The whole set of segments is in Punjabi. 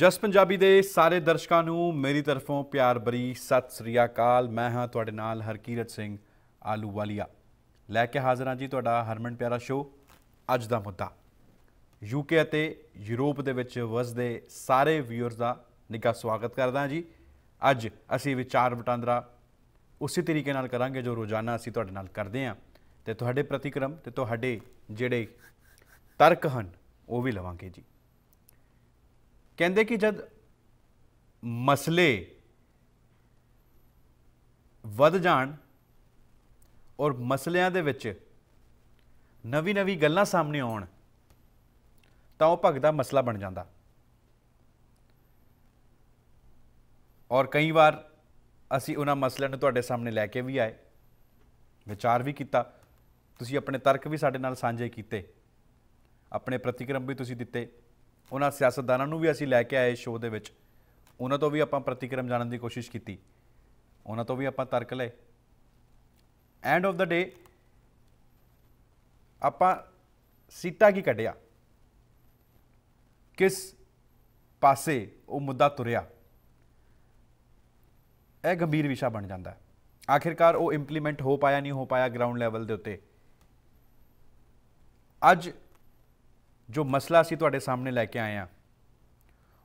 ਜਸ ਪੰਜਾਬੀ ਦੇ ਸਾਰੇ ਦਰਸ਼ਕਾਂ ਨੂੰ ਮੇਰੀ ਤਰਫੋਂ ਪਿਆਰ ਭਰੀ ਸਤਿ ਸ੍ਰੀ ਅਕਾਲ। ਮੈਂ ਹਾਂ ਤੁਹਾਡੇ ਨਾਲ ਹਰਕੀਰਤ ਸਿੰਘ ਆਲੂ ਵਾਲੀਆ ਲੈ ਕੇ ਹਾਜ਼ਰ ਹਾਂ ਜੀ ਤੁਹਾਡਾ ਹਰਮਨ ਪਿਆਰਾ ਸ਼ੋ ਅੱਜ ਦਾ ਮੁੱਦਾ। ਯੂਕੇ ਅਤੇ ਯੂਰਪ ਦੇ ਵਿੱਚ ਵਸਦੇ ਸਾਰੇ ਵਿਊਅਰਸ ਦਾ ਨਿੱਘਾ ਸਵਾਗਤ ਕਰਦਾ ਹਾਂ ਜੀ। ਅੱਜ ਅਸੀਂ ਵਿਚਾਰ ਵਟਾਂਦਰਾ ਉਸੇ ਤਰੀਕੇ ਨਾਲ ਕਰਾਂਗੇ ਜੋ ਰੋਜ਼ਾਨਾ ਅਸੀਂ ਤੁਹਾਡੇ ਨਾਲ ਕਰਦੇ ਹਾਂ। ਤੇ ਤੁਹਾਡੇ ਪ੍ਰਤੀਕਰਮ ਤੇ ਤੁਹਾਡੇ ਜਿਹੜੇ ਤਰਕ ਹਨ, ਉਹ ਵੀ ਲਵਾਂਗੇ ਜੀ। ਕਹਿੰਦੇ ਕਿ ਜਦ ਮਸਲੇ ਵੱਧ ਜਾਣ ਔਰ ਮਸਲਿਆਂ ਦੇ ਵਿੱਚ ਨਵੀਂ ਨਵੀਂ ਗੱਲਾਂ ਸਾਹਮਣੇ ਆਉਣ, ਤਾਂ ਉਹ ਭਗਦਾ ਮਸਲਾ ਬਣ ਜਾਂਦਾ। ਔਰ ਕਈ ਵਾਰ ਅਸੀਂ ਉਹਨਾਂ ਮਸਲਿਆਂ ਨੂੰ ਤੁਹਾਡੇ ਸਾਹਮਣੇ ਲੈ ਕੇ ਵੀ ਆਏ, ਵਿਚਾਰ ਵੀ ਕੀਤਾ, ਤੁਸੀਂ ਆਪਣੇ ਤਰਕ ਵੀ ਸਾਡੇ ਨਾਲ ਸਾਂਝੇ ਕੀਤੇ, ਆਪਣੇ ਪ੍ਰਤੀਕਰਮ ਵੀ ਤੁਸੀਂ ਦਿੱਤੇ। ਉਹਨਾਂ ਸਿਆਸਤਦਾਨਾਂ ਨੂੰ ਵੀ ਅਸੀਂ ਲੈ ਕੇ ਆਏ ਸ਼ੋਅ ਦੇ ਵਿੱਚ। ਉਹਨਾਂ ਤੋਂ ਵੀ ਆਪਾਂ ਪ੍ਰਤੀਕਰਮ ਜਾਣਨ ਦੀ ਕੋਸ਼ਿਸ਼ ਕੀਤੀ। ਉਹਨਾਂ ਤੋਂ ਵੀ ਆਪਾਂ ਤਰਕ ਲਏ। ਐਂਡ ਆਫ ਦਾ ਡੇ ਆਪਾਂ ਸੀਟਾਂ ਕੀ ਕੱਢਿਆ? ਕਿਸ ਪਾਸੇ ਉਹ ਮੁੱਦਾ ਤੁਰਿਆ? ਇਹ ਗੰਭੀਰ ਵਿਸ਼ਾ ਬਣ ਜਾਂਦਾ। ਹੈ ਆਖਿਰਕਾਰ ਉਹ ਇੰਪਲੀਮੈਂਟ ਹੋ ਪਾਇਆ ਨਹੀਂ ਹੋ ਪਾਇਆ ਗਰਾਊਂਡ ਲੈਵਲ ਦੇ ਉੱਤੇ। ਅੱਜ ਜੋ ਮਸਲਾ ਅਸੀਂ ਤੁਹਾਡੇ ਸਾਹਮਣੇ ਲੈ ਕੇ ਆਏ ਆ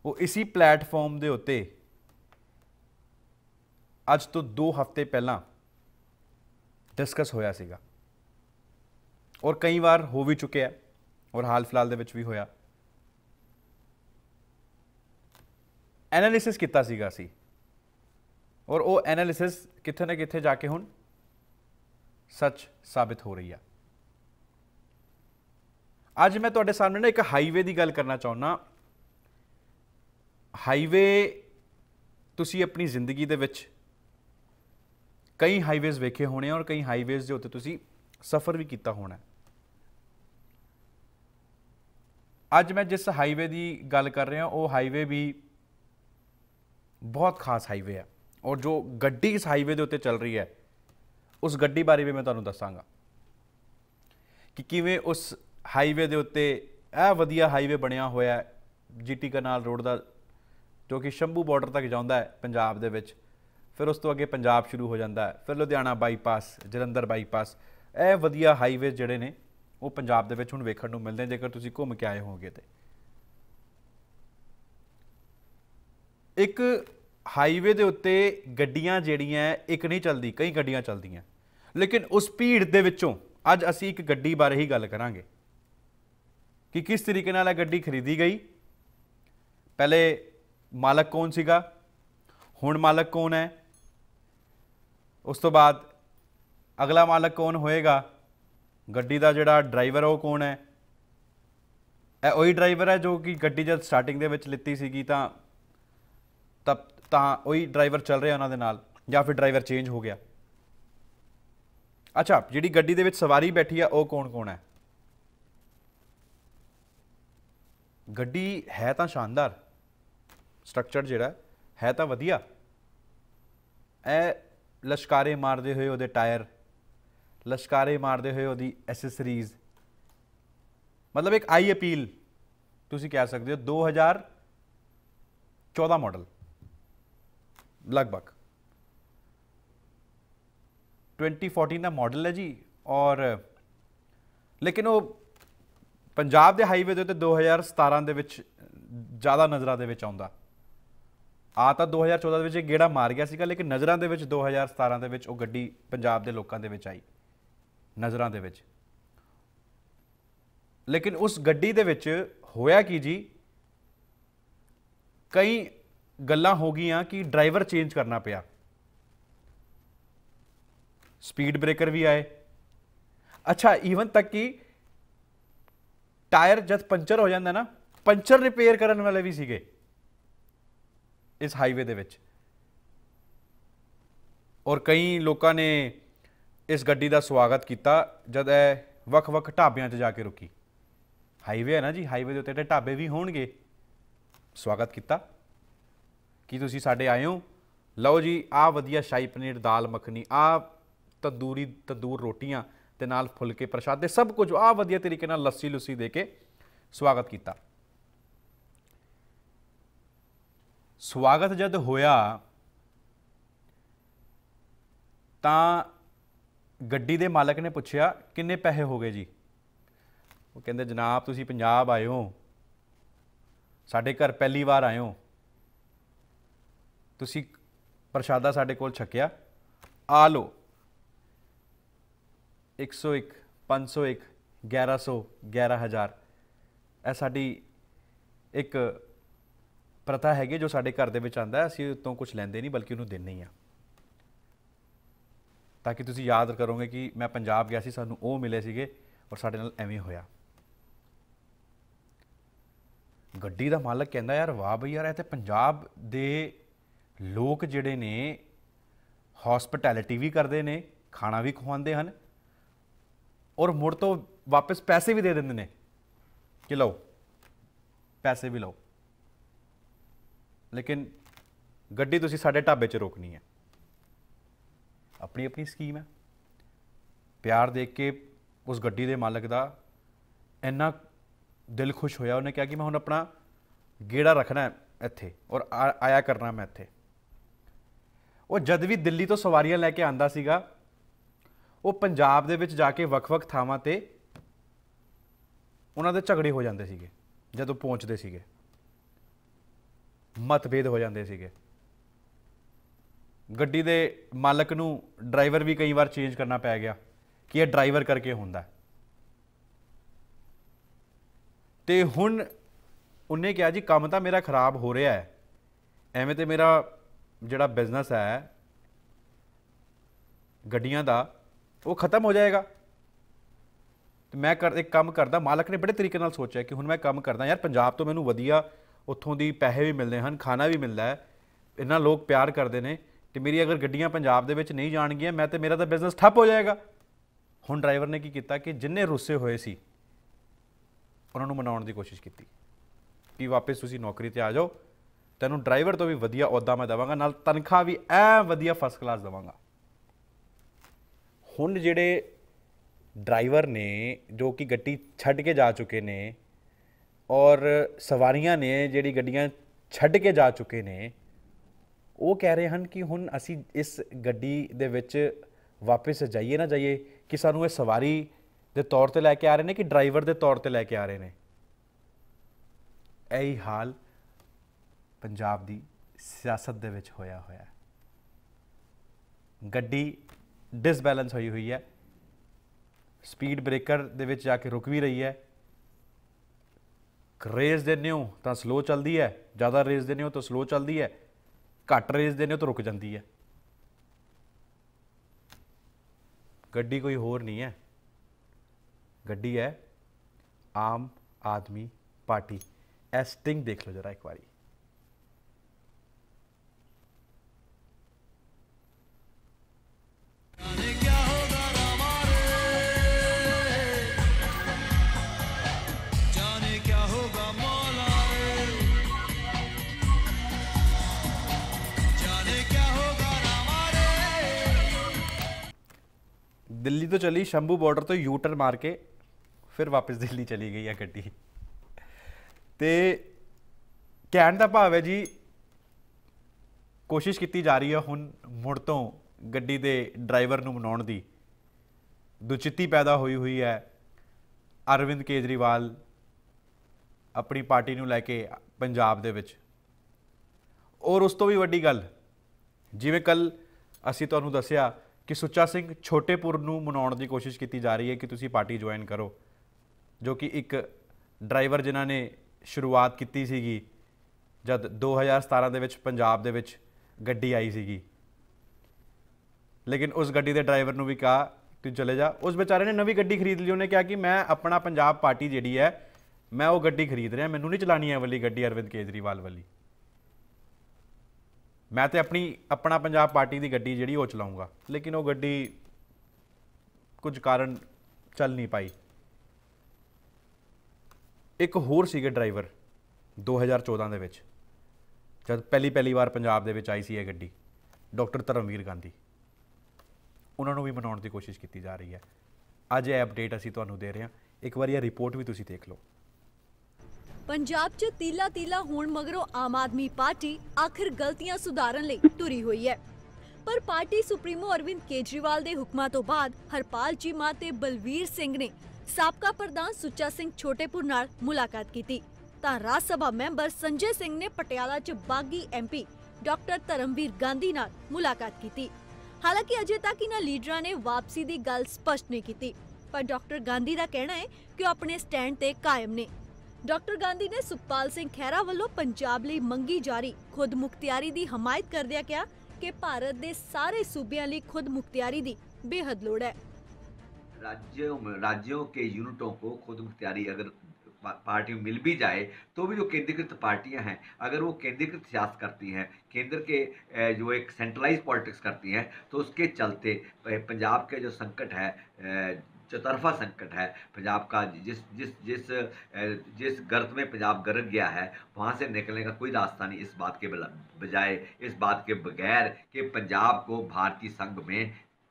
ਉਹ ਇਸੀ ਪਲੇਟਫਾਰਮ ਦੇ ਉੱਤੇ ਅੱਜ ਤੋਂ 2 ਹਫ਼ਤੇ ਪਹਿਲਾਂ ਡਿਸਕਸ ਹੋਇਆ ਸੀਗਾ। ਔਰ ਕਈ ਵਾਰ ਹੋ ਵੀ ਚੁੱਕਿਆ ਔਰ ਹਾਲ ਫਿਲਹਾਲ ਦੇ ਵਿੱਚ ਵੀ ਹੋਇਆ। ਐਨਾਲਿਸਿਸ ਕੀਤਾ ਸੀਗਾ ਅਸੀਂ। ਔਰ ਉਹ ਐਨਾਲਿਸਿਸ ਕਿੱਥੇ ਨਾ ਕਿੱਥੇ ਜਾ ਕੇ ਹੁਣ ਸੱਚ ਸਾਬਿਤ ਹੋ ਰਹੀ ਆ। ਅੱਜ ਮੈਂ ਤੁਹਾਡੇ ਸਾਹਮਣੇ ਨਾ ਇੱਕ ਹਾਈਵੇ ਦੀ ਗੱਲ ਕਰਨਾ ਚਾਹੁੰਦਾ। ਹਾਈਵੇ, ਤੁਸੀਂ ਆਪਣੀ ਜ਼ਿੰਦਗੀ ਦੇ ਵਿੱਚ ਕਈ ਹਾਈਵੇਜ਼ ਵੇਖੇ ਹੋਣੇ ਔਰ ਕਈ ਹਾਈਵੇਜ਼ ਦੇ ਉੱਤੇ ਤੁਸੀਂ ਸਫ਼ਰ ਵੀ ਕੀਤਾ ਹੋਣਾ। ਅੱਜ ਮੈਂ ਜਿਸ ਹਾਈਵੇ ਦੀ ਗੱਲ ਕਰ ਰਿਹਾ, ਉਹ ਹਾਈਵੇ ਵੀ ਬਹੁਤ ਖਾਸ ਹਾਈਵੇ ਹੈ ਔਰ ਜੋ ਗੱਡੀ ਇਸ ਹਾਈਵੇ ਦੇ ਉੱਤੇ ਚੱਲ ਰਹੀ ਹੈ, ਉਸ ਗੱਡੀ ਬਾਰੇ ਵੀ ਮੈਂ ਤੁਹਾਨੂੰ ਦੱਸਾਂਗਾ ਕਿ ਕਿਵੇਂ ਉਸ ਹਾਈਵੇ ਦੇ ਉੱਤੇ ਇਹ ਵਧੀਆ ਹਾਈਵੇ ਬਣਿਆ ਹੋਇਆ ਹੈ, ਜੀਟੀ ਕਨਾਲ ਰੋਡ ਦਾ, ਜੋ ਕਿ ਸ਼ੰਭੂ ਬਾਰਡਰ ਤੱਕ ਜਾਂਦਾ ਹੈ ਪੰਜਾਬ ਦੇ ਵਿੱਚ। ਫਿਰ ਉਸ ਤੋਂ ਅੱਗੇ ਪੰਜਾਬ ਸ਼ੁਰੂ ਹੋ ਜਾਂਦਾ ਹੈ, ਫਿਰ ਲੁਧਿਆਣਾ ਬਾਈਪਾਸ ਜਲੰਧਰ ਬਾਈਪਾਸ ਇਹ ਵਧੀਆ ਹਾਈਵੇ ਜਿਹੜੇ ਨੇ, ਉਹ ਪੰਜਾਬ ਦੇ ਵਿੱਚ ਹੁਣ ਵੇਖਣ ਨੂੰ ਮਿਲਦੇ ਜੇਕਰ ਤੁਸੀਂ ਘੁੰਮ ਕੇ ਆਏ ਹੋਗੇ ਤੇ। ਇੱਕ ਹਾਈਵੇ ਦੇ ਉੱਤੇ ਗੱਡੀਆਂ ਜਿਹੜੀਆਂ ਇੱਕ ਨਹੀਂ ਚੱਲਦੀ, ਕਈ ਗੱਡੀਆਂ ਚੱਲਦੀਆਂ। ਲੇਕਿਨ ਉਸ ਭੀੜ ਦੇ ਵਿੱਚੋਂ ਅੱਜ ਅਸੀਂ ਇੱਕ ਗੱਡੀ ਬਾਰੇ ਹੀ ਗੱਲ ਕਰਾਂਗੇ। ਕਿ ਕਿਸ ਤਰੀਕੇ ਨਾਲ ਇਹ ਗੱਡੀ ਖਰੀਦੀ ਗਈ? ਪਹਿਲੇ ਮਾਲਕ ਕੌਣ ਸੀਗਾ? ਹੁਣ ਮਾਲਕ ਕੌਣ ਹੈ? ਉਸ ਤੋਂ ਬਾਅਦ ਅਗਲਾ ਮਾਲਕ ਕੌਣ ਹੋਏਗਾ? ਗੱਡੀ ਦਾ ਜਿਹੜਾ ਡਰਾਈਵਰ ਉਹ ਕੌਣ ਹੈ? ਇਹ ਉਹੀ ਡਰਾਈਵਰ ਹੈ ਜੋ ਕਿ ਗੱਡੀ ਜਦ ਸਟਾਰਟਿੰਗ ਦੇ ਵਿੱਚ ਲਿੱਤੀ ਸੀਗੀ ਤਾਂ ਤਬ ਤਾਂ ਉਹੀ ਡਰਾਈਵਰ ਚੱਲ ਰਿਹਾ ਉਹਨਾਂ ਦੇ ਨਾਲ ਜਾਂ ਫਿਰ ਡਰਾਈਵਰ ਚੇਂਜ ਹੋ ਗਿਆ। ਅੱਛਾ, ਜਿਹੜੀ ਗੱਡੀ ਦੇ ਵਿੱਚ ਸਵਾਰੀ ਬੈਠੀ ਆ, ਉਹ ਕੌਣ ਕੌਣ ਹੈ? ਗੱਡੀ ਹੈ ਤਾਂ ਸ਼ਾਨਦਾਰ ਸਟਰਕਚਰ ਜਿਹੜਾ ਹੈ ਤਾਂ ਵਧੀਆ। ਇਹ ਲਸ਼ਕਾਰੇ ਮਾਰਦੇ ਹੋਏ ਉਹਦੇ ਟਾਇਰ, ਲਸ਼ਕਾਰੇ ਮਾਰਦੇ ਹੋਏ ਉਹਦੀ ਐਸੈਸਰੀਜ਼ ਮਤਲਬ ਇੱਕ ਆਈ ਅਪੀਲ ਤੁਸੀਂ ਕਹਿ ਸਕਦੇ ਹੋ 2014 ਮਾਡਲ ਲਗਭਗ। 2014 ਦਾ ਮਾਡਲ ਹੈ ਜੀ ਔਰ ਲੇਕਿਨ ਉਹ ਪੰਜਾਬ ਦੇ ਹਾਈਵੇ ਦੇ ਉੱਤੇ 2017 ਦੇ ਵਿੱਚ ਜ਼ਿਆਦਾ ਨਜ਼ਰਾਂ ਦੇ ਵਿੱਚ ਆਉਂਦਾ। ਆ ਤਾਂ 2014 ਦੇ ਵਿੱਚ ਇਹ ਗੇੜਾ ਮਾਰ ਗਿਆ ਸੀਗਾ, ਲੇਕਿਨ ਨਜ਼ਰਾਂ ਦੇ ਵਿੱਚ 2017 ਦੇ ਵਿੱਚ ਉਹ ਗੱਡੀ ਪੰਜਾਬ ਦੇ ਲੋਕਾਂ ਦੇ ਵਿੱਚ ਆਈ। ਨਜ਼ਰਾਂ ਦੇ ਵਿੱਚ। ਲੇਕਿਨ ਉਸ ਗੱਡੀ ਦੇ ਵਿੱਚ ਹੋਇਆ ਕੀ ਜੀ? ਕਈ ਗੱਲਾਂ ਹੋ ਗਈਆਂ ਕਿ ਡਰਾਈਵਰ ਚੇਂਜ ਕਰਨਾ ਪਿਆ। ਸਪੀਡ ਬ੍ਰੇਕਰ ਵੀ ਆਏ। ਅੱਛਾ ਈਵਨ ਤੱਕ ਕਿ ਟਾਇਰ ਜਦ ਪੰਚਰ ਹੋ ਜਾਂਦਾ ਨਾ, ਪੰਚਰ ਰਿਪੇਅਰ ਕਰਨ ਵਾਲੇ ਵੀ ਸੀਗੇ। ਇਸ ਹਾਈਵੇ ਦੇ ਵਿੱਚ। ਔਰ ਕਈ ਲੋਕਾਂ ਨੇ ਇਸ ਗੱਡੀ ਦਾ ਸਵਾਗਤ ਕੀਤਾ, ਜਦ ਇਹ ਵੱਖ-ਵੱਖ ਢਾਬਿਆਂ 'ਚ ਜਾ ਕੇ ਰੁਕੀ। ਹਾਈਵੇ ਹੈ ਨਾ ਜੀ ਹਾਈਵੇ ਦੇ ਉੱਤੇ ਤੇ ਢਾਬੇ ਵੀ ਹੋਣਗੇ। ਸਵਾਗਤ ਕੀਤਾ। ਕੀ ਤੁਸੀਂ ਸਾਡੇ ਆਏ ਹੋ? ਲਓ ਜੀ ਆ ਵਧੀਆ ਸ਼ਾਹੀ ਪਨੀਰ ਦਾਲ ਮੱਖਣੀ ਆ ਤੰਦੂਰੀ, ਤੰਦੂਰ ਰੋਟੀਆਂ ਤੇ ਨਾਲ ਫੁਲਕੇ ਪ੍ਰਸ਼ਾਦੇ ਸਭ ਕੁਝ ਆ ਵਧੀਆ ਤਰੀਕੇ ਨਾਲ ਲੱਸੀ ਲੁੱਸੀ ਦੇ ਕੇ ਸਵਾਗਤ ਕੀਤਾ। ਸਵਾਗਤ ਜਦ ਹੋਇਆ, ਤਾਂ ਗੱਡੀ ਦੇ ਮਾਲਕ ਨੇ ਪੁੱਛਿਆ, ਕਿੰਨੇ ਪੈਸੇ ਹੋ ਗਏ ਜੀ? ਉਹ ਕਹਿੰਦੇ, ਜਨਾਬ, ਤੁਸੀਂ ਪੰਜਾਬ ਆਏ ਹੋ। ਸਾਡੇ ਘਰ ਪਹਿਲੀ ਵਾਰ ਆਏ ਹੋ। ਤੁਸੀਂ ਪ੍ਰਸ਼ਾਦਾ ਸਾਡੇ ਕੋਲ ਛਕਿਆ। ਆ ਲਓ 101 501 1100 11000 ਇਹ ਸਾਡੀ ਇੱਕ ਪ੍ਰਥਾ ਹੈਗੀ ਜੋ ਸਾਡੇ ਘਰ ਦੇ ਵਿੱਚ ਆਂਦਾ ਹੈ। ਅਸੀਂ ਉਤੋਂ ਕੁਝ ਲੈਂਦੇ ਨਹੀਂ, ਬਲਕਿ ਉਹਨੂੰ ਦਿੰਦੇ ਹੀ ਆ ਤਾਂ ਕਿ ਤੁਸੀਂ ਯਾਦ ਕਰੋਗੇ ਕਿ ਮੈਂ ਪੰਜਾਬ ਗਿਆ ਸੀ, ਸਾਨੂੰ ਉਹ ਮਿਲੇ ਸੀਗੇ ਔਰ ਸਾਡੇ ਨਾਲ ਐਵੇਂ ਹੋਇਆ। ਗੱਡੀ ਦਾ ਮਾਲਕ ਕਹਿੰਦਾ, ਯਾਰ, ਵਾਹ ਬਈ ਯਾਰ, ਇਹ ਤੇ ਪੰਜਾਬ ਦੇ ਲੋਕ ਜਿਹੜੇ ਨੇ ਹਸਪਿਟੈਲਿਟੀ ਵੀ ਕਰਦੇ ਨੇ, ਖਾਣਾ ਵੀ ਖਵਾਉਂਦੇ ਹਨ ਔਰ ਮੁੜ ਤੋਂ ਵਾਪਸ ਪੈਸੇ ਵੀ ਦੇ ਦਿੰਦੇ ਨੇ ਕਿ ਲਓ, ਪੈਸੇ ਵੀ ਲਓ। ਲੇਕਿਨ ਗੱਡੀ ਤੁਸੀਂ ਸਾਡੇ ਢਾਬੇ 'ਚ ਰੋਕਣੀ ਹੈ। ਆਪਣੀ ਆਪਣੀ ਸਕੀਮ ਹੈ। ਪਿਆਰ ਦੇਖ ਕੇ ਉਸ ਗੱਡੀ ਦੇ ਮਾਲਕ ਦਾ ਇੰਨਾ ਦਿਲ ਖੁਸ਼ ਹੋਇਆ, ਉਹਨੇ ਕਿਹਾ ਕਿ ਮੈਂ ਹੁਣ ਆਪਣਾ ਗੇੜਾ ਰੱਖਣਾ ਇੱਥੇ ਔਰ ਆ- ਆਇਆ ਕਰਨਾ ਮੈਂ ਇੱਥੇ। ਉਹ ਜਦ ਵੀ ਦਿੱਲੀ ਤੋਂ ਸਵਾਰੀਆਂ ਲੈ ਕੇ ਆਂਦਾ ਸੀਗਾ ਉਹ ਪੰਜਾਬ ਦੇ ਵਿੱਚ ਜਾ ਕੇ ਵੱਖ-ਵੱਖ ਥਾਵਾਂ ਤੇ ਉਹਨਾਂ ਦੇ ਝਗੜੇ ਹੋ ਜਾਂਦੇ ਸੀਗੇ, ਜਦੋਂ ਪਹੁੰਚਦੇ ਸੀਗੇ। ਮਤਭੇਦ ਹੋ ਜਾਂਦੇ ਸੀਗੇ। ਗੱਡੀ ਦੇ ਮਾਲਕ ਨੂੰ ਡਰਾਈਵਰ ਵੀ ਕਈ ਵਾਰ ਚੇਂਜ ਕਰਨਾ ਪੈ ਗਿਆ ਕਿ ਇਹ ਡਰਾਈਵਰ ਕਰਕੇ ਹੁੰਦਾ। ਹੈ। ਤੇ ਹੁਣ ਉਹਨੇ ਕਿਹਾ, ਜੀ, ਕੰਮ ਤਾਂ ਮੇਰਾ ਖਰਾਬ ਹੋ ਰਿਹਾ ਹੈ। ਐਵੇਂ ਤੇ ਮੇਰਾ ਜਿਹੜਾ ਬਿਜ਼ਨਸ ਹੈ, ਗੱਡੀਆਂ ਦਾ ਉਹ ਖਤਮ ਹੋ ਜਾਏਗਾ। ਤੇ ਮੈਂ ਕਰ ਇੱਕ ਕੰਮ ਕਰਦਾ, ਮਾਲਕ ਨੇ ਬੜੇ ਤਰੀਕੇ ਨਾਲ ਸੋਚਿਆ ਕਿ ਹੁਣ ਮੈਂ ਕੰਮ ਕਰਦਾ, ਯਾਰ ਪੰਜਾਬ ਤੋਂ ਮੈਨੂੰ ਵਧੀਆ ਉੱਥੋਂ ਦੀ ਪੈਸੇ ਵੀ ਮਿਲਦੇ ਹਨ, ਖਾਣਾ ਵੀ ਮਿਲਦਾ ਹੈ, ਇੰਨਾ ਲੋਕ ਪਿਆਰ ਕਰਦੇ ਨੇ ਤੇ ਮੇਰੀ ਅਗਰ ਗੱਡੀਆਂ ਪੰਜਾਬ ਦੇ ਵਿੱਚ ਨਹੀਂ ਜਾਣਗੀਆਂ, ਮੈਂ ਤੇ ਮੇਰਾ ਤਾਂ ਬਿਜ਼ਨਸ ਠੱਪ ਹੋ ਜਾਏਗਾ। ਹੁਣ ਡਰਾਈਵਰ ਨੇ ਕੀ ਕੀਤਾ ਕਿ ਜਿੰਨੇ ਰੁੱਸੇ ਹੋਏ ਸੀ, ਉਹਨਾਂ ਨੂੰ ਮਨਾਉਣ ਦੀ ਕੋਸ਼ਿਸ਼ ਕੀਤੀ ਕਿ ਵਾਪਸ ਤੁਸੀਂ ਨੌਕਰੀ ਤੇ ਆ ਜਾਓ, ਤੈਨੂੰ ਡਰਾਈਵਰ ਤੋਂ ਵੀ ਵਧੀਆ ਅਹੁਦਾ ਮੈਂ ਦੇਵਾਂਗਾ, ਨਾਲ ਤਨਖਾਹ ਵੀ ਐ ਵਧੀਆ ਫਸਟ ਕਲਾਸ ਦੇਵਾਂਗਾ। ਹੁਣ ਜਿਹੜੇ ਡਰਾਈਵਰ ਨੇ, ਜੋ ਕਿ ਗੱਡੀ ਛੱਡ ਕੇ ਜਾ ਚੁੱਕੇ ਨੇ ਔਰ ਸਵਾਰੀਆਂ ਨੇ ਜਿਹੜੀ ਗੱਡੀਆਂ ਛੱਡ ਕੇ ਜਾ ਚੁੱਕੇ ਨੇ, ਉਹ ਕਹਿ ਰਹੇ ਹਨ ਕਿ ਹੁਣ ਅਸੀਂ ਇਸ ਗੱਡੀ ਦੇ ਵਿੱਚ ਵਾਪਸ ਜਾਈਏ ਨਾ ਜਾਈਏ ਕਿ ਸਾਨੂੰ ਇਹ ਸਵਾਰੀ ਦੇ ਤੌਰ ਤੇ ਲੈ ਕੇ ਆ ਰਹੇ ਨੇ ਕਿ ਡਰਾਈਵਰ ਦੇ ਤੌਰ ਤੇ ਲੈ ਕੇ ਆ ਰਹੇ ਨੇ? ਇਹੀ ਹਾਲ ਪੰਜਾਬ ਦੀ ਸਿਆਸਤ ਦੇ ਵਿੱਚ ਹੋਇਆ ਹੋਇਆ ਗੱਡੀ ਡਿਸਬੈਲੈਂਸ ਹੋਈ ਹੋਈ ਹੈ। ਸਪੀਡ ਬ੍ਰੇਕਰ ਦੇ ਵਿੱਚ ਜਾ ਕੇ ਰੁਕ ਵੀ ਰਹੀ ਹੈ। ਰੇਸ ਦਿੰਦੇ ਹੋ ਤਾਂ ਸਲੋ ਚੱਲਦੀ ਹੈ। ਜ਼ਿਆਦਾ ਰੇਸ ਦਿੰਦੇ ਹੋ ਤਾਂ ਸਲੋ ਚੱਲਦੀ ਹੈ। ਘੱਟ ਰੇਸ ਦਿੰਦੇ ਹੋ ਤਾਂ ਰੁਕ ਜਾਂਦੀ ਹੈ। ਗੱਡੀ ਕੋਈ ਹੋਰ ਨਹੀਂ ਹੈ। ਗੱਡੀ ਹੈ ਆਮ ਆਦਮੀ ਪਾਰਟੀ। ਇਹ ਸਟਿੰਗ ਦੇਖ ਲਓ ਜਰਾ ਇੱਕ ਵਾਰੀ। ਦਿੱਲੀ ਤੋਂ ਚਲੀ, ਸ਼ੰਭੂ ਬਾਰਡਰ ਤੋਂ ਯੂ ਟਰਨ ਮਾਰ ਕੇ ਫਿਰ ਵਾਪਸ ਦਿੱਲੀ ਚਲੀ ਗਈ ਹੈ ਗੱਡੀ। ਤੇ ਕਹਿਣ ਦਾ ਭਾਵ ਹੈ ਜੀ, ਕੋਸ਼ਿਸ਼ ਕੀਤੀ ਜਾ ਰਹੀ ਹੈ ਹੁਣ ਮੁੜ ਤੋਂ ਗੱਡੀ ਦੇ ਡਰਾਈਵਰ ਨੂੰ ਮਨਾਉਣ ਦੀ। ਦੁਚਿੱਤੀ ਪੈਦਾ ਹੋਈ ਹੋਈ ਹੈ। ਅਰਵਿੰਦ ਕੇਜਰੀਵਾਲ ਆਪਣੀ ਪਾਰਟੀ ਨੂੰ ਲੈ ਕੇ ਪੰਜਾਬ ਦੇ ਵਿੱਚ। ਔਰ ਉਸ ਤੋਂ ਵੀ ਵੱਡੀ ਗੱਲ, ਜਿਵੇਂ ਕੱਲ ਅਸੀਂ ਤੁਹਾਨੂੰ ਦੱਸਿਆ ਕਿ ਸੁੱਚਾ ਸਿੰਘ ਛੋਟੇਪੁਰ ਨੂੰ ਮਨਾਉਣ ਦੀ ਕੋਸ਼ਿਸ਼ ਕੀਤੀ ਜਾ ਰਹੀ ਹੈ ਕਿ ਤੁਸੀਂ ਪਾਰਟੀ ਜੁਆਇਨ ਕਰੋ, ਜੋ ਕਿ ਇੱਕ ਡਰਾਈਵਰ ਜਿਨ੍ਹਾਂ ਨੇ ਸ਼ੁਰੂਆਤ ਕੀਤੀ ਸੀਗੀ, ਜਦ 2017 ਦੇ ਵਿੱਚ ਪੰਜਾਬ ਦੇ ਵਿੱਚ ਗੱਡੀ ਆਈ ਸੀਗੀ। ਲੇਕਿਨ ਉਸ ਗੱਡੀ ਦੇ ਡਰਾਈਵਰ ਨੂੰ ਵੀ ਕਹਾ, ਤੂੰ ਚਲੇ ਜਾ। ਉਸ ਵਿਚਾਰੇ ਨੇ ਨਵੀਂ ਗੱਡੀ ਖਰੀਦ ਲਈ, ਉਹਨੇ ਕਿਹਾ ਕਿ ਮੈਂ ਆਪਣਾ ਪੰਜਾਬ ਪਾਰਟੀ ਜਿਹੜੀ ਹੈ, ਮੈਂ ਉਹ ਗੱਡੀ ਖਰੀਦ ਰਿਹਾ, ਮੈਨੂੰ ਨਹੀਂ ਚਲਾਣੀ ਹੈ ਵਾਲੀ ਗੱਡੀ ਅਰਵਿੰਦ ਕੇਜਰੀਵਾਲ ਵਾਲੀ। ਮੈਂ ਤੇ ਆਪਣੀ, ਆਪਣਾ ਪੰਜਾਬ ਪਾਰਟੀ ਦੀ ਗੱਡੀ ਜਿਹੜੀ ਉਹ ਚਲਾਉਂਗਾ। ਲੇਕਿਨ ਉਹ ਗੱਡੀ ਕੁਝ ਕਾਰਨ ਚੱਲ ਨਹੀਂ ਪਾਈ। ਇੱਕ ਹੋਰ ਸੀਗੇ ਡਰਾਈਵਰ 2014 ਦੇ ਵਿੱਚ, ਜਦ ਪਹਿਲੀ ਪਹਿਲੀ ਵਾਰ ਪੰਜਾਬ ਦੇ ਵਿੱਚ ਆਈ ਸੀ ਇਹ ਗੱਡੀ, ਡਾਕਟਰ ਧਰਮਵੀਰ ਗਾਂਧੀ। ਉਹਨਾਂ ਨੂੰ ਵੀ ਮਨਾਉਣ ਦੀ ਕੋਸ਼ਿਸ਼ ਕੀਤੀ ਜਾ ਰਹੀ ਹੈ। ਅੱਜ ਇਹ ਅਪਡੇਟ ਅਸੀਂ ਤੁਹਾਨੂੰ ਦੇ ਰਹੇ ਹਾਂ। ਇੱਕ ਵਾਰੀ ਇਹ ਰਿਪੋਰਟ ਵੀ ਤੁਸੀਂ ਦੇਖ ਲਓ। ਪੰਜਾਬ 'ਚ ਤੀਲਾ ਤੀਲਾ ਹੋਣ ਮਗਰੋਂ ਆਮ ਆਦਮੀ ਪਾਰਟੀ ਆਖਿਰ ਗਲਤੀਆਂ ਸੁਧਾਰਨ ਲਈ ਤੁਰੀ ਹੋਈ ਹੈ। ਪਰ ਪਾਰਟੀ ਸੁਪਰੀਮੋ ਅਰਵਿੰਦ ਕੇਜਰੀਵਾਲ ਦੇ ਹੁਕਮਾਂ ਤੋਂ ਬਾਅਦ ਹਰਪਾਲ ਚੀਮਾ ਤੇ ਬਲਵੀਰ ਸਿੰਘ ਨੇ ਸਾਬਕਾ ਪ੍ਰਧਾਨ ਸੁੱਚਾ ਸਿੰਘ ਛੋਟੇਪੁਰ ਨਾਲ ਮੁਲਾਕਾਤ ਕੀਤੀ। ਤਾਂ ਰਾਜ ਸਭਾ ਮੈਂਬਰ ਸੰਜੇ ਸਿੰਘ ਨੇ ਪਟਿਆਲਾ 'ਚ ਬਾਗੀ ਐਮਪੀ ਡਾਕਟਰ ਧਰਮਵੀਰ ਗਾਂਧੀ ਨਾਲ ਮੁਲਾਕਾਤ ਕੀਤੀ। ਹਾਲਾਂਕਿ ਅਜੇ ਤੱਕ ਇਹਨਾਂ ਲੀਡਰਾਂ ਨੇ ਵਾਪਸੀ ਦੀ ਗੱਲ ਸਪਸ਼ਟ ਨਹੀਂ ਕੀਤੀ। ਪਰ ਡਾਕਟਰ ਗਾਂਧੀ ਦਾ ਕਹਿਣਾ ਹੈ ਕਿ ਉਹ ਆਪਣੇ ਸਟੈਂਡ ਤੇ ਕਾਇਮ ਨੇ। डॉक्टर गांधी ने सुखपाल सिंह खेरा वालों पंजाब ਲਈ मंगी जारी। खुद मुख्तियारी की हमायत करद ਕਿਹਾ कि भारत के सारे सूबे ਲਈ खुद मुख्तियारी की बेहद लड़ है राज्यों में, राज्यों के यूनिटों को खुद मुख्तियारी अगर पार्टी मिल भी जाए तो भी जो केंद्रीकृत पार्टियाँ हैं, अगर वो केंद्रीकृत शासन करती हैं, केंद्र के जो एक सेंट्रलाइज पॉलिटिक्स करती हैं तो उसके चलते पंजाब के जो संकट है चौतरफा संकट है पंजाब का जिस जिस जिस अ, जिस गर्त में पंजाब गरक गया है वहाँ से निकलने का कोई रास्ता नहीं इस बात के बला- बजाय इस बात के बगैर कि पंजाब को भारतीय संघ में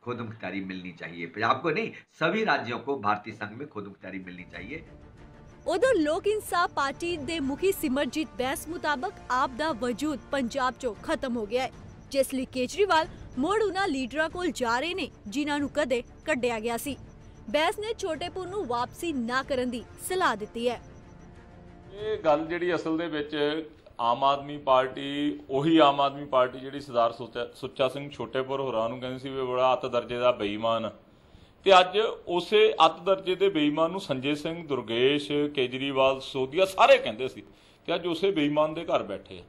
खुद मुख्तारी मिलनी चाहिए पंजाब को नहीं सभी राज्यों को भारतीय संघ में खुद मुख्तारी मिलनी चाहिए ਉਧਰ ਲੋਕ ਇਨਸਾਫ ਪਾਰਟੀ ਦੇ ਮੁਖੀ ਸਿਮਰਜੀਤ ਬੈਂਸ ਮੁਤਾਬਕ ਆਪ ਦਾ ਵਜੂਦ ਪੰਜਾਬ 'ਚੋਂ ਖਤਮ ਹੋ ਗਿਆ ਹੈ ਜਿਸ ਲਈ ਕੇਜਰੀਵਾਲ ਮੋੜ ਉਹਨਾਂ ਲੀਡਰਾਂ ਕੋਲ ਜਾ ਰਹੇ ਨੇ ਜਿਨ੍ਹਾਂ ਨੂੰ ਕਦੇ ਕੱਢਿਆ ਗਿਆ ਸੀ ਬੈਂਸ ਨੇ ਛੋਟੇਪੁਰ ਨੂੰ ਵਾਪਸੀ ਨਾ ਕਰਨ ਦੀ ਸਲਾਹ ਦਿੱਤੀ ਹੈ। ਇਹ ਗੱਲ ਜਿਹੜੀ ਅਸਲ ਦੇ ਵਿੱਚ ਆਮ ਆਦਮੀ ਪਾਰਟੀ, ਉਹੀ ਆਮ ਆਦਮੀ ਪਾਰਟੀ ਜਿਹੜੀ ਸਰਦਾਰ ਸੁੱਚਾ- ਸਿੰਘ ਛੋਟੇਪੁਰ ਹੋਰਾਂ ਨੂੰ ਕਹਿੰਦੀ ਸੀ ਵੀ ਬੜਾ ਅੱਤ ਦਰਜੇ ਦਾ ਬੇਈਮਾਨ। ਤੇ ਅੱਜ ਉਸੇ ਅੱਤ ਦਰਜੇ ਦੇ ਬੇਈਮਾਨ ਨੂੰ ਸੰਜੇ ਸਿੰਘ, ਦੁਰਗੇਸ਼, ਕੇਜਰੀਵਾਲ, ਸੋਧੀਆ ਸਾਰੇ ਕਹਿੰਦੇ ਸੀ ਕਿ ਅੱਜ ਉਸੇ ਬੇਈਮਾਨ ਦੇ ਘਰ ਬੈਠੇ ਆ।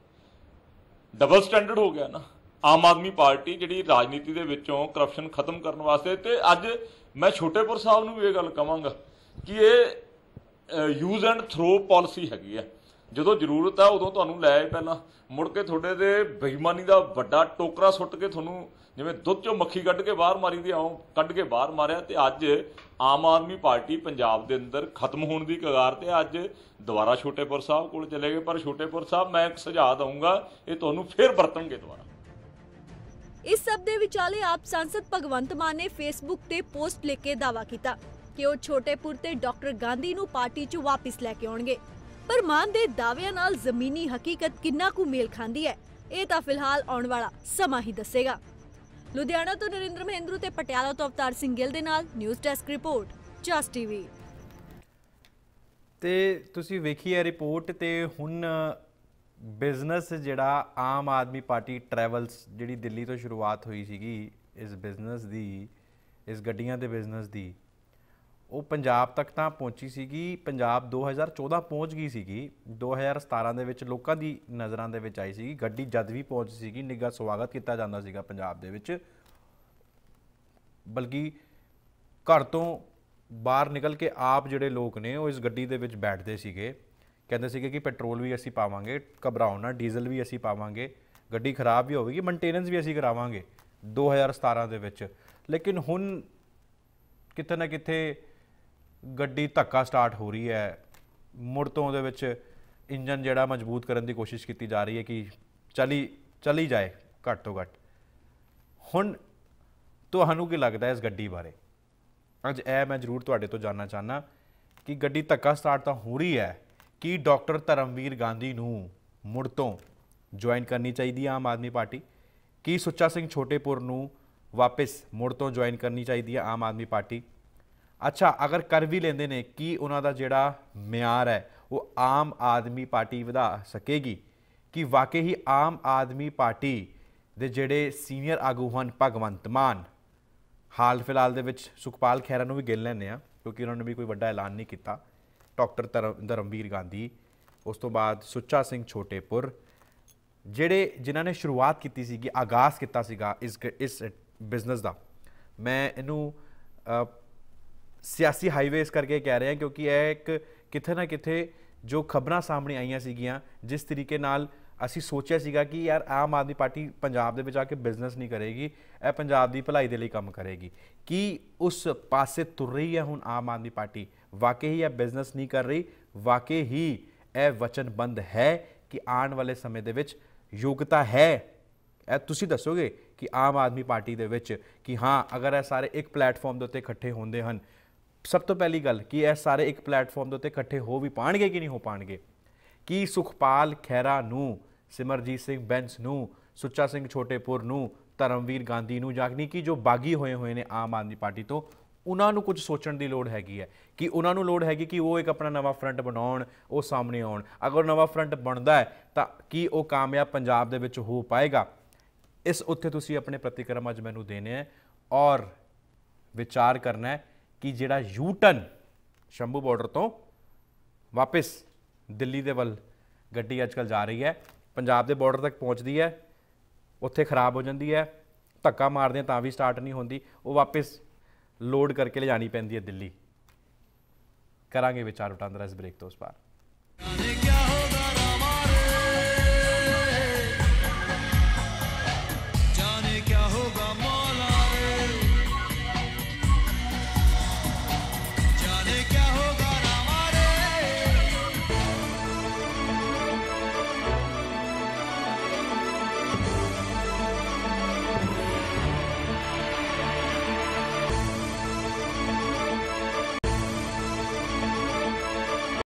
ਡਬਲ ਸਟੈਂਡਰਡ ਹੋ ਗਿਆ ਨਾ। ਆਮ ਆਦਮੀ ਪਾਰਟੀ ਜਿਹੜੀ ਰਾਜਨੀਤੀ ਦੇ ਵਿੱਚੋਂ ਕਰਪਸ਼ਨ ਖਤਮ ਕਰਨ ਵਾਸਤੇ ਤੇ ਅੱਜ ਮੈਂ ਛੋਟੇਪੁਰ ਸਾਹਿਬ ਨੂੰ ਵੀ ਇਹ ਗੱਲ ਕਵਾਂਗਾ ਕਿ ਇਹ ਯੂਜ਼ ਐਂਡ ਥਰੋ ਪਾਲਿਸੀ ਹੈਗੀ ਆ। ਜਦੋਂ ਜ਼ਰੂਰਤ ਆ, ਉਦੋਂ ਤੁਹਾਨੂੰ ਲੈ ਪਹਿਲਾਂ। ਮੁੜ ਕੇ ਤੁਹਾਡੇ ਦੇ ਬੇਈਮਾਨੀ ਦਾ ਵੱਡਾ ਟੋਕਰਾ ਸੁੱਟ ਕੇ ਤੁਹਾਨੂੰ ਜਿਵੇਂ ਦੁੱਧ ਚੋਂ ਮੱਖੀ ਕੱਢ ਕੇ ਬਾਹਰ ਮਾਰੀ ਦੀ ਆਉਂ, ਕੱਢ ਕੇ ਬਾਹਰ ਮਾਰਿਆ ਤੇ ਅੱਜ ਆਮ ਆਦਮੀ ਪਾਰਟੀ ਪੰਜਾਬ ਦੇ ਅੰਦਰ ਖਤਮ ਹੋਣ ਦੀ ਕਗਾਰ ਤੇ ਅੱਜ ਦੁਬਾਰਾ ਛੋਟੇਪੁਰ ਸਾਹਿਬ ਕੋਲ ਚਲੇ ਗਏ। ਪਰ ਛੋਟੇਪੁਰ ਸਾਹਿਬ, ਮੈਂ ਇੱਕ ਸੁਝਾਅ ਦਊਂਗਾ, ਇਹ ਤੁਹਾਨੂੰ ਫੇਰ ਵਰਤਣਗੇ ਦੁਬਾਰਾ। ਇਸ ਸਭ ਦੇ ਵਿਚਾਲੇ ਆਪ ਸੰਸਦ ਭਗਵੰਤ ਮਾਨ ਨੇ ਫੇਸਬੁੱਕ ਤੇ ਪੋਸਟ ਲਿਖ ਕੇ ਦਾਅਵਾ ਕੀਤਾ ਕਿ ਉਹ ਛੋਟੇਪੁਰ ਤੇ ਡਾਕਟਰ ਗਾਂਧੀ ਨੂੰ ਪਾਰਟੀ 'ਚ ਵਾਪਸ ਲੈ ਕੇ ਆਉਣਗੇ। ਪਰ ਮਾਨ ਦੇ ਦਾਅਵਿਆਂ ਨਾਲ ਜ਼ਮੀਨੀ ਹਕੀਕਤ ਕਿੰਨਾ ਕੁ ਮੇਲ ਖਾਂਦੀ ਹੈ, ਇਹ ਤਾਂ ਫਿਲਹਾਲ ਆਉਣ ਵਾਲਾ ਸਮਾਂ ਹੀ ਦੱਸੇਗਾ। ਲੁਧਿਆਣਾ ਤੋਂ ਨਰਿੰਦਰ ਮਹਿੰਦਰੂ ਤੇ ਪਟਿਆਲਾ ਤੋਂ ਅਵਤਾਰ ਸਿੰਘ ਗਿੱਲ ਦੇ ਨਾਲ news desk report just TV. ਤੇ ਤੁਸੀਂ ਵੇਖੀ ਹੈ ਰਿਪੋਰਟ ਤੇ ਹੁਣ ਬਿਜ਼ਨਸ ਜਿਹੜਾ ਆਮ ਆਦਮੀ ਪਾਰਟੀ ਟਰੈਵਲਸ ਜਿਹੜੀ ਦਿੱਲੀ ਤੋਂ ਸ਼ੁਰੂਆਤ ਹੋਈ ਸੀਗੀ, ਇਸ ਬਿਜ਼ਨਸ ਦੀ, ਇਸ ਗੱਡੀਆਂ ਦੇ ਬਿਜ਼ਨਸ ਦੀ, ਉਹ ਪੰਜਾਬ ਤੱਕ ਤਾਂ ਪਹੁੰਚੀ ਸੀਗੀ। ਪੰਜਾਬ 2014 ਪਹੁੰਚ ਗਈ ਸੀਗੀ। 2017 ਦੇ ਵਿੱਚ ਲੋਕਾਂ ਦੀ ਨਜ਼ਰਾਂ ਦੇ ਵਿੱਚ ਆਈ ਸੀਗੀ। ਗੱਡੀ ਜਦ ਵੀ ਪਹੁੰਚ ਸੀਗੀ, ਨਿੱਘਾ ਸਵਾਗਤ ਕੀਤਾ ਜਾਂਦਾ ਸੀਗਾ ਪੰਜਾਬ ਦੇ ਵਿੱਚ। ਬਲਕਿ ਘਰ ਤੋਂ ਬਾਹਰ ਨਿਕਲ ਕੇ ਆਪ ਜਿਹੜੇ ਲੋਕ ਨੇ, ਉਹ ਇਸ ਗੱਡੀ ਦੇ ਵਿੱਚ ਬੈਠਦੇ ਸੀਗੇ। ਕਹਿੰਦੇ ਸੀਗੇ ਕਿ ਪੈਟਰੋਲ ਵੀ ਅਸੀਂ ਪਾਵਾਂਗੇ, ਘਬਰਾਓ ਨਾ, ਡੀਜ਼ਲ ਵੀ ਅਸੀਂ ਪਾਵਾਂਗੇ, ਗੱਡੀ ਖਰਾਬ ਵੀ ਹੋਵੇਗੀ ਮੇਨਟੇਨੈਂਸ ਵੀ ਅਸੀਂ ਕਰਾਵਾਂਗੇ 2017 ਦੇ ਵਿੱਚ। ਲੇਕਿਨ ਹੁਣ ਕਿਤੇ ਨਾ ਕਿਤੇ ਗੱਡੀ ਧੱਕਾ ਸਟਾਰਟ ਹੋ ਰਹੀ ਹੈ। ਮੁੜ ਤੋਂ ਉਹਦੇ ਵਿੱਚ ਇੰਜਨ ਜਿਹੜਾ ਮਜ਼ਬੂਤ ਕਰਨ ਦੀ ਕੋਸ਼ਿਸ਼ ਕੀਤੀ ਜਾ ਰਹੀ ਹੈ ਕਿ ਚਲੀ ਚਲੀ ਜਾਏ ਘੱਟ ਤੋਂ ਘੱਟ। ਹੁਣ ਤੁਹਾਨੂੰ ਕੀ ਲੱਗਦਾ ਇਸ ਗੱਡੀ ਬਾਰੇ? ਅੱਜ ਇਹ ਮੈਂ ਜ਼ਰੂਰ ਤੁਹਾਡੇ ਤੋਂ ਜਾਨਣਾ ਚਾਹਨਾ ਕਿ ਗੱਡੀ ਧੱਕਾ ਸਟਾਰਟ ਤਾਂ ਹੋ ਰਹੀ ਹੈ ਕਿ ਡਾਕਟਰ ਧਰਮਵੀਰ ਗਾਂਧੀ ਨੂੰ ਮੁੜ ਤੋਂ ਜੁਆਇਨ ਕਰਨੀ ਚਾਹੀਦੀ ਹੈ ਆਮ ਆਦਮੀ ਪਾਰਟੀ? ਕੀ ਸੁੱਚਾ ਸਿੰਘ ਛੋਟੇਪੁਰ ਨੂੰ ਵਾਪਸ ਮੁੜ ਤੋਂ ਜੁਆਇਨ ਕਰਨੀ ਚਾਹੀਦੀ ਹੈ ਆਮ ਆਦਮੀ ਪਾਰਟੀ? ਅੱਛਾ, ਅਗਰ ਕਰ ਵੀ ਲੈਂਦੇ ਨੇ, ਕੀ ਉਹਨਾਂ ਦਾ ਜਿਹੜਾ ਮਿਆਰ ਹੈ, ਉਹ ਆਮ ਆਦਮੀ ਪਾਰਟੀ ਵਧਾ ਸਕੇਗੀ? ਕਿ ਵਾਕਈ ਹੀ ਆਮ ਆਦਮੀ ਪਾਰਟੀ ਦੇ ਜਿਹੜੇ ਸੀਨੀਅਰ ਆਗੂ ਹਨ, ਭਗਵੰਤ ਮਾਨ? ਹਾਲ ਫਿਲਹਾਲ ਦੇ ਵਿੱਚ ਸੁਖਪਾਲ ਖਹਿਰਾ ਨੂੰ ਵੀ ਗਿਣ ਲੈਂਦੇ ਆ ਕਿਉਂਕਿ ਉਹਨਾਂ ਨੇ ਵੀ ਕੋਈ ਵੱਡਾ ਐਲਾਨ ਨਹੀਂ ਕੀਤਾ। ਡਾਕਟਰ ਧਰਮ- ਧਰਮਵੀਰ ਗਾਂਧੀ, ਉਸ ਤੋਂ ਬਾਅਦ ਸੁੱਚਾ ਸਿੰਘ ਛੋਟੇਪੁਰ, ਜਿਹੜੇ, ਜਿਨ੍ਹਾਂ ਨੇ ਸ਼ੁਰੂਆਤ ਕੀਤੀ ਸੀਗੀ, ਆਗਾਜ਼ ਕੀਤਾ ਸੀਗਾ ਇਸ ਇਸ ਬਿਜ਼ਨਸ ਦਾ। ਮੈਂ ਇਹਨੂੰ ਸਿਆਸੀ ਹਾਈਵੇਸ ਕਰਕੇ ਕਹਿ ਰਿਹਾ ਕਿਉਂਕਿ ਇਹ ਇੱਕ ਕਿਤੇ ਨਾ ਕਿਤੇ ਜੋ ਖਬਰਾਂ ਸਾਹਮਣੇ ਆਈਆਂ ਸੀਗੀਆਂ, ਜਿਸ ਤਰੀਕੇ ਨਾਲ ਅਸੀਂ ਸੋਚਿਆ ਸੀਗਾ ਕਿ ਯਾਰ ਆਮ ਆਦਮੀ ਪਾਰਟੀ ਪੰਜਾਬ ਦੇ ਵਿੱਚ ਆ ਕੇ ਬਿਜ਼ਨਸ ਨਹੀਂ ਕਰੇਗੀ, ਇਹ ਪੰਜਾਬ ਦੀ ਭਲਾਈ ਦੇ ਲਈ ਕੰਮ ਕਰੇਗੀ। ਕੀ ਉਸ ਪਾਸੇ ਤੁਰ ਰਹੀ ਹੈ ਹੁਣ ਆਮ ਆਦਮੀ ਪਾਰਟੀ? ਵਾਕਈ ਹੀ ਇਹ ਬਿਜ਼ਨਸ ਨਹੀਂ ਕਰ ਰਹੀ? ਵਾਕਈ ਹੀ ਇਹ ਵਚਨਬੰਦ ਹੈ ਕਿ ਆਉਣ ਵਾਲੇ ਸਮੇਂ ਦੇ ਵਿੱਚ ਯੋਗਤਾ ਹੈ? ਇਹ ਤੁਸੀਂ ਦੱਸੋਗੇ ਕਿ ਆਮ ਆਦਮੀ ਪਾਰਟੀ ਦੇ ਵਿੱਚ ਕਿ ਹਾਂ, ਅਗਰ ਇਹ ਸਾਰੇ ਇੱਕ ਪਲੇਟਫਾਰਮ ਦੇ ਉੱਤੇ ਇਕੱਠੇ ਹੁੰਦੇ ਹਨ, ਸਭ ਤੋਂ ਪਹਿਲੀ ਗੱਲ ਕਿ ਇਹ ਸਾਰੇ ਇੱਕ ਪਲੇਟਫਾਰਮ ਦੇ ਉੱਤੇ ਇਕੱਠੇ ਹੋ ਵੀ ਪਾਣਗੇ ਕਿ ਨਹੀਂ ਹੋ ਪਾਣਗੇ? ਕੀ ਸੁਖਪਾਲ ਖਹਿਰਾ ਨੂੰ, ਸਿਮਰਜੀਤ ਸਿੰਘ ਬੈਂਸ ਨੂੰ, ਸੁੱਚਾ ਸਿੰਘ ਛੋਟੇਪੁਰ ਨੂੰ, ਧਰਮਵੀਰ ਗਾਂਧੀ ਨੂੰ ਜਾਗਨੀ ਕਿ ਜੋ ਬਾਗੀ ਹੋਏ ਹੋਏ ਨੇ ਆਮ ਆਦਮੀ ਪਾਰਟੀ ਤੋਂ, ਉਹਨਾਂ ਨੂੰ ਕੁਝ ਸੋਚਣ ਦੀ ਲੋੜ ਹੈਗੀ ਹੈ? ਕਿ ਉਹਨਾਂ ਨੂੰ ਲੋੜ ਹੈਗੀ ਕਿ ਉਹ ਇੱਕ ਆਪਣਾ ਨਵਾਂ ਫਰੰਟ ਬਣਾਉਣ, ਉਹ ਸਾਹਮਣੇ ਆਉਣ? ਅਗਰ ਨਵਾਂ ਫਰੰਟ ਬਣਦਾ ਹੈ, ਤਾਂ ਕੀ ਉਹ ਕਾਮਯਾਬ ਪੰਜਾਬ ਦੇ ਵਿੱਚ ਹੋ ਪਾਏਗਾ? ਇਸ ਉੱਤੇ ਤੁਸੀਂ ਆਪਣੇ ਪ੍ਰਤੀਕਰਮ ਅੱਜ ਮੈਨੂੰ ਦੇਣੇ ਹੈ ਔਰ ਵਿਚਾਰ ਕਰਨਾ ਹੈ ਕਿ ਜਿਹੜਾ ਯੂ ਟਰਨ ਸ਼ੰਭੂ ਬਾਰਡਰ ਤੋਂ ਵਾਪਸ ਦਿੱਲੀ ਦੇ ਵੱਲ ਗੱਡੀ ਅੱਜ ਅੱਜਕੱਲ ਜਾ ਰਹੀ ਹੈ। ਪੰਜਾਬ ਦੇ ਬਾਰਡਰ ਤੱਕ ਪਹੁੰਚਦੀ ਹੈ। ਉੱਥੇ ਖਰਾਬ ਹੋ ਜਾਂਦੀ ਹੈ। ਧੱਕਾ ਮਾਰਦੇ ਤਾਂ ਵੀ ਸਟਾਰਟ ਨਹੀਂ ਹੁੰਦੀ। ਉਹ ਵਾਪਸ ਲੋਡ ਕਰਕੇ ਲਿਜਾਣੀ ਪੈਂਦੀ ਹੈ ਦਿੱਲੀ। ਕਰਾਂਗੇ ਵਿਚਾਰ ਵਟਾਂਦਰਾ ਇਸ ਬ੍ਰੇਕ ਤੋਂ ਉਸ ਬਾਅਦ